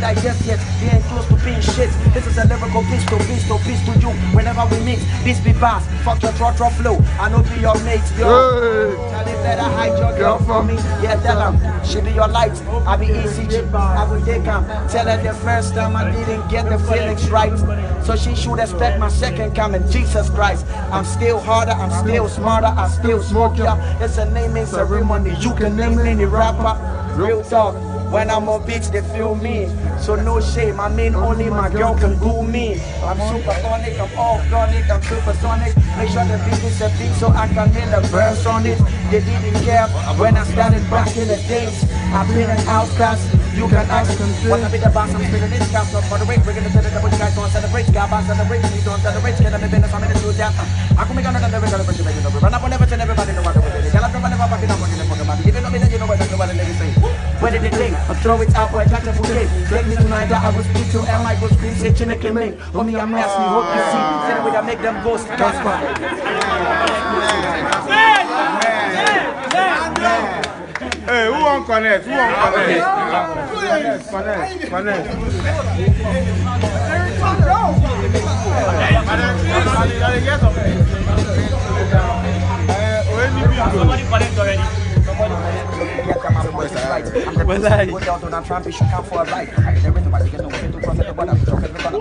like yes, yes. We ain't close to being shit. This is a lyrical pistol, pistol, to you. Whenever we meet, this be bass. Fuck your trot flow. I know be your mate, yo. Hey. Tell him that I hide your girl for me. Yeah, tell him. She be your light. I be ECG. I will take him. Tell her the first time I didn't get the feelings right. So she should expect my second coming. Jesus Christ. I'm still harder. I'm still smarter. I still smoke ya. It's a naming ceremony. You can name any rapper. Real talk. When I'm on beats, they feel me. So no shame. I mean, only my girl can do me. I'm supersonic, I'm organic, I'm supersonic. Make sure the beat is a beat so I can nail a verse on it. They didn't care when I started back in the days. I've been an outcast. You can ask What I be the boss, I'm spinning this cast, for the rate. Bringing it to the double guys don't celebrate. God boss celebrate, you don't celebrate. Get them in business, I'm in the studio. I can make another never celebrate, you know. Run up on everything, everybody know what to do. Tell everybody about fucking up the fucking body. You don't know me, then you know what the niggas say. Where did they think? I throw it out, boy, catch a bouquet. Take me tonight, that I will speak to, and I go scream, say, Chineke Ming. For me, I'm nasty, hope you see. Say the way I make them ghosts, Casper. Hey, who won't connect? Who won't connect? Connect, connect, connect. Somebody Right. I'm the best. Go down to the tramp, you should come for a ride. I get everybody, get no way to cross everybody. I'm talking everybody.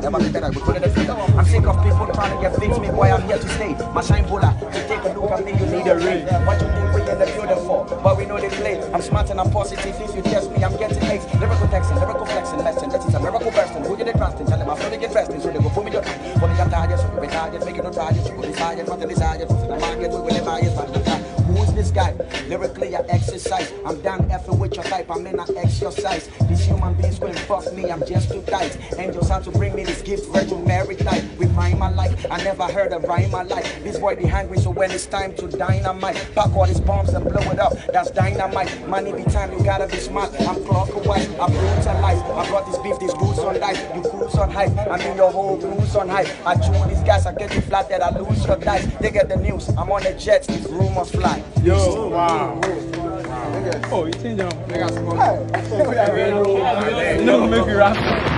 Never be better, we put it in the I'm sick of people trying to get fix me, boy, I'm here to stay. My shine bulla, you take a look at me, you need a ring. What you think we in the building for? But we know they play. I'm smart and I'm positive. If you test me, I'm getting A's. Lyrical texting, lyrical flexing, lesson. This is a miracle bursting. Who you they trusting? Tell them I'm fully get resting. So they go put me your For me, I'm tired, so you be tired. Make it no tired. You go decide, nothing desire. Fulfill the market, we will never get back. Who's this guy? Lyrically, I exercise. I'm down effing with your type. I'm in an exercise. These human beings will fuck me. I'm just too tight. Angels have to bring me this gift, Virgin Mary type. With I like. I never heard a rhyme I like. This boy be hungry, so when it's time to dynamite, pack all these bombs and blow it up. That's dynamite. Money be time, you gotta be smart. I'm clockwise. I'm brutalized. I brought this beef, this goose on dice. You cruise on hype. I mean your whole cruise on hype. I chew these guys, I get you flat that I lose your dice. They get the news. I'm on the jets. These rumors fly. Yo, wow. Oh, you change them. Nigga, small. No, make you rap.